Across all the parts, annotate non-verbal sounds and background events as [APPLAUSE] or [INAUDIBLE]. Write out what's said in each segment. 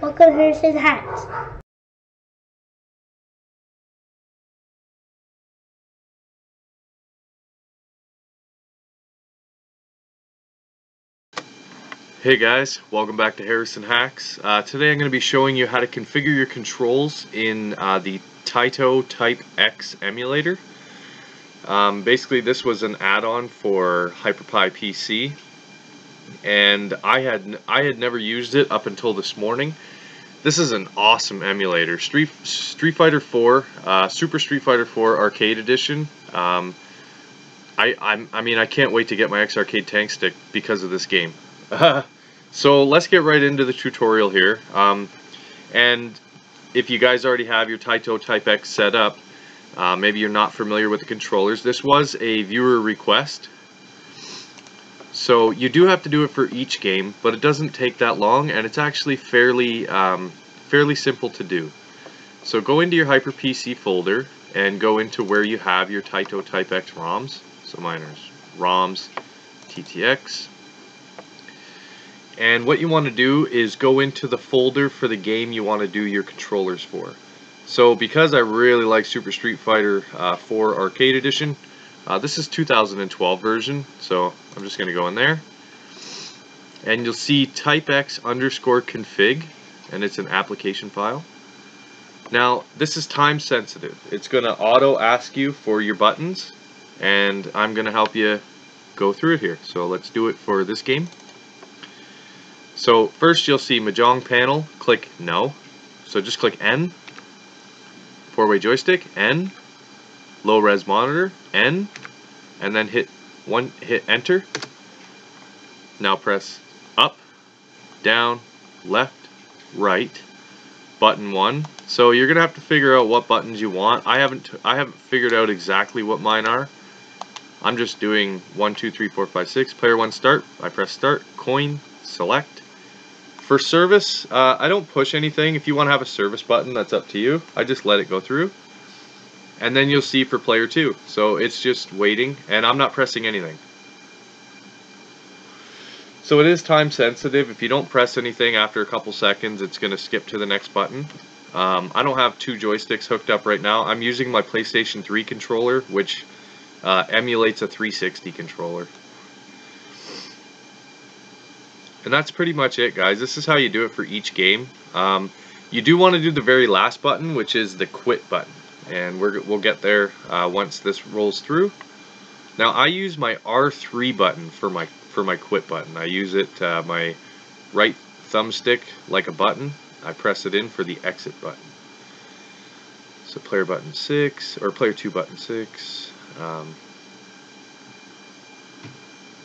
Welcome to Harrison's Hacks. Hey guys, welcome back to Harrison Hacks. Uh, today I'm going to be showing you how to configure your controls in uh, the Taito Type X emulator. Um, basically this was an add-on for HyperPie PC and I had I had never used it up until this morning. This is an awesome emulator. Street Street Fighter 4, uh, Super Street Fighter 4 Arcade Edition. Um, I I'm, I mean I can't wait to get my X Arcade Tank Stick because of this game. [LAUGHS] so let's get right into the tutorial here. Um, and if you guys already have your Taito Type X set up, uh, maybe you're not familiar with the controllers. This was a viewer request. So you do have to do it for each game, but it doesn't take that long, and it's actually fairly, um, fairly simple to do. So go into your Hyper PC folder and go into where you have your Taito Type X ROMs. So mine ROMs, TTX, and what you want to do is go into the folder for the game you want to do your controllers for. So because I really like Super Street Fighter uh, 4 Arcade Edition, uh, this is 2012 version, so I'm just going to go in there. And you'll see typex underscore config, and it's an application file. Now, this is time sensitive. It's going to auto ask you for your buttons, and I'm going to help you go through it here. So let's do it for this game. So first you'll see Mahjong panel, click no. So just click N. Four-way joystick, N. Low res monitor, N. And then hit one hit enter. Now press up, down, left, right, button one. So you're gonna have to figure out what buttons you want. I haven't I haven't figured out exactly what mine are. I'm just doing one, two, three, four, five, six. Player one start. I press start. Coin. Select. For service, uh, I don't push anything. If you want to have a service button, that's up to you. I just let it go through. And then you'll see for player 2. So it's just waiting, and I'm not pressing anything. So it is time sensitive. If you don't press anything after a couple seconds, it's going to skip to the next button. Um, I don't have two joysticks hooked up right now. I'm using my PlayStation 3 controller, which uh, emulates a 360 controller. And that's pretty much it, guys. This is how you do it for each game. Um, you do want to do the very last button, which is the quit button. And we will get there uh, once this rolls through. Now, I use my R3 button for my for my quit button. I use it, uh, my right thumbstick like a button. I press it in for the exit button. So player button 6, or player 2 button 6. Um,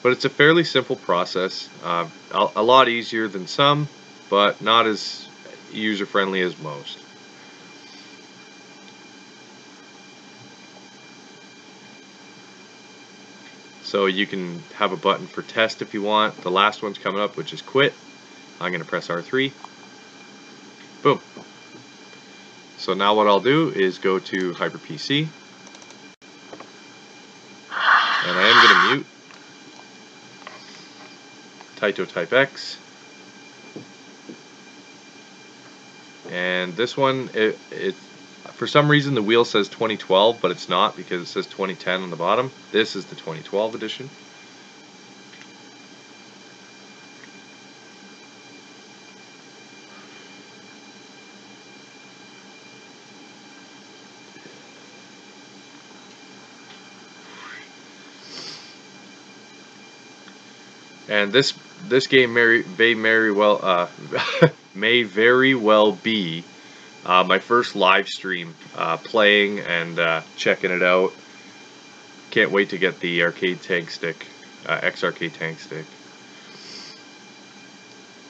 but it's a fairly simple process. Uh, a, a lot easier than some, but not as user-friendly as most. So you can have a button for test if you want. The last one's coming up, which is quit. I'm going to press R3. Boom. So now what I'll do is go to HyperPC. And I am going to mute Taito Type X. And this one, it, it, for some reason the wheel says 2012, but it's not because it says 2010 on the bottom. This is the 2012 edition. And this this game may, may very well uh, [LAUGHS] may very well be uh, my first live stream uh, playing and uh, checking it out. Can't wait to get the arcade tank stick, uh, X arcade tank stick.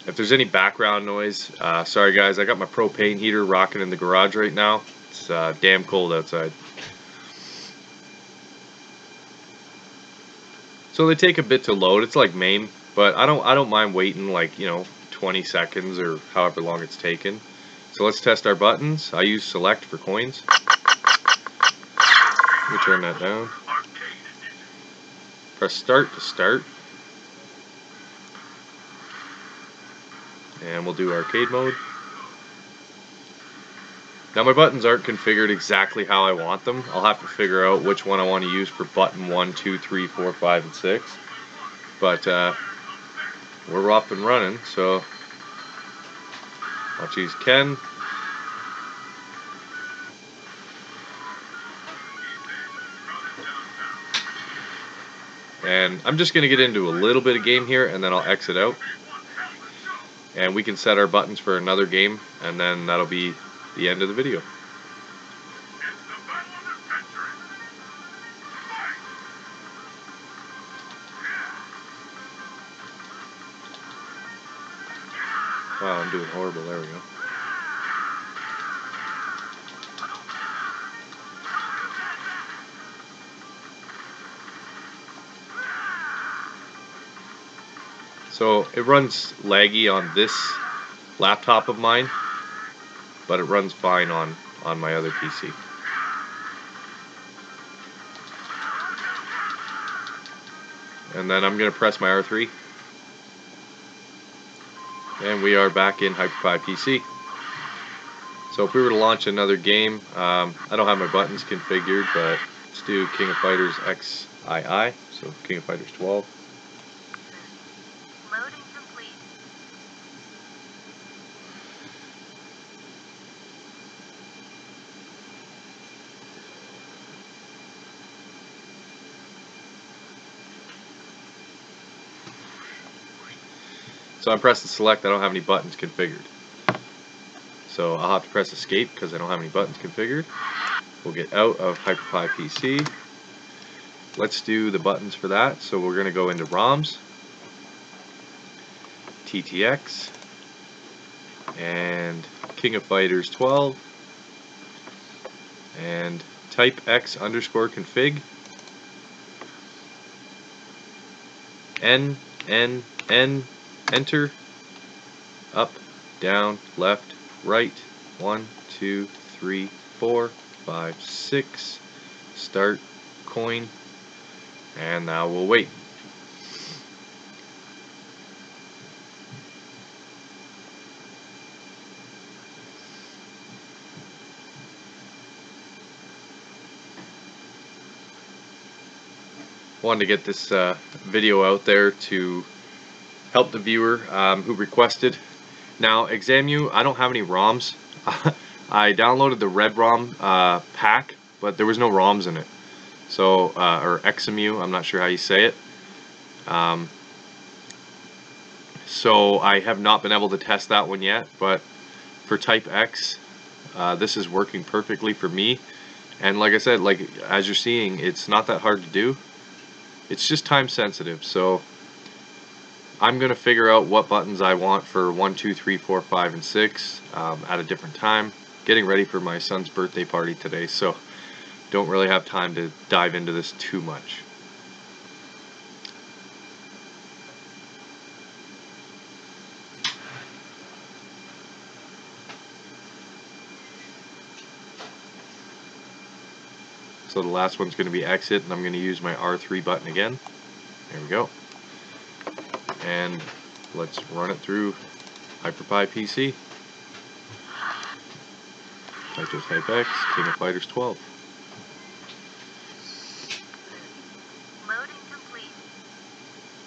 If there's any background noise, uh, sorry guys, I got my propane heater rocking in the garage right now. It's uh, damn cold outside. So they take a bit to load. It's like MAME, but I don't I don't mind waiting like you know 20 seconds or however long it's taken. So let's test our buttons. I use select for coins. Me turn that down. Press start to start. And we'll do arcade mode. Now my buttons aren't configured exactly how I want them. I'll have to figure out which one I want to use for button 1, 2, 3, 4, 5, and 6. But uh, we're off and running, so I'll choose Ken. And I'm just going to get into a little bit of game here and then I'll exit out. And we can set our buttons for another game and then that'll be the end of the video. Wow, I'm doing horrible. There we go. So it runs laggy on this laptop of mine, but it runs fine on, on my other PC. And then I'm going to press my R3. And we are back in HyperPie PC. So if we were to launch another game, um, I don't have my buttons configured, but let's do King of Fighters XII, so King of Fighters 12. So I'm pressing select, I don't have any buttons configured. So I'll have to press escape because I don't have any buttons configured. We'll get out of HyperPie PC. Let's do the buttons for that. So we're going to go into ROMs, TTX, and King of Fighters 12, and type X underscore config, N, N, N, enter, up, down, left, right, one, two, three, four, five, six, start, coin, and now we'll wait. wanted to get this uh, video out there to help the viewer um, who requested. Now, Examu, I don't have any ROMs. [LAUGHS] I downloaded the Red ROM uh, pack, but there was no ROMs in it. So, uh, or Examu, I'm not sure how you say it. Um, so I have not been able to test that one yet, but for Type X, uh, this is working perfectly for me. And like I said, like as you're seeing, it's not that hard to do. It's just time sensitive. So I'm going to figure out what buttons I want for 1, 2, 3, 4, 5, and 6 um, at a different time. Getting ready for my son's birthday party today, so don't really have time to dive into this too much. So the last one's going to be exit, and I'm going to use my R3 button again. There we go and let's run it through HyperPie PC. Just Type X, King of Fighters 12.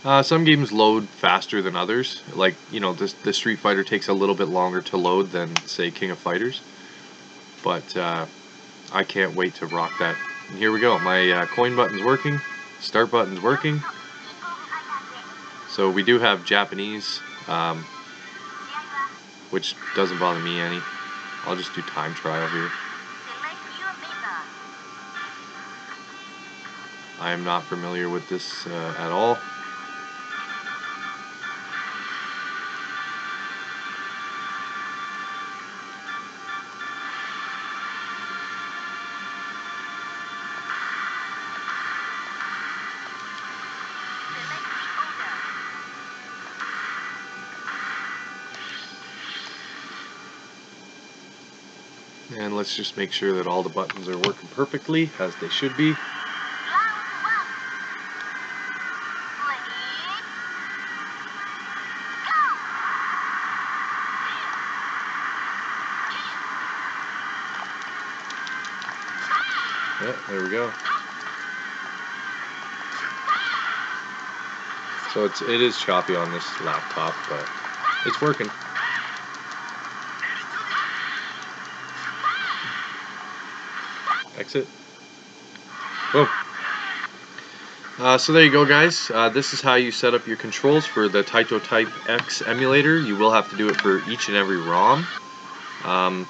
Uh, some games load faster than others. Like, you know, this, the Street Fighter takes a little bit longer to load than, say, King of Fighters. But uh, I can't wait to rock that. And here we go. My uh, coin button's working. Start button's working. So we do have Japanese, um, which doesn't bother me any. I'll just do time trial here. I am not familiar with this uh, at all. And let's just make sure that all the buttons are working perfectly, as they should be. Yeah, there we go. So it's it is choppy on this laptop, but it's working. Exit. Uh, so there you go guys, uh, this is how you set up your controls for the Taito Type X emulator. You will have to do it for each and every ROM. Um,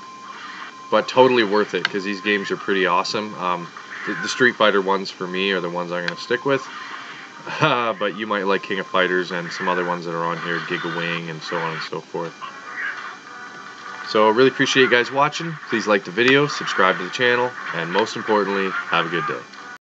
but totally worth it because these games are pretty awesome. Um, the, the, Street Fighter ones for me are the ones I'm going to stick with. [LAUGHS] But you might like King of Fighters and some other ones that are on here, Giga Wing and so on and so forth. So I really appreciate you guys watching. Please like the video, subscribe to the channel, and most importantly, have a good day.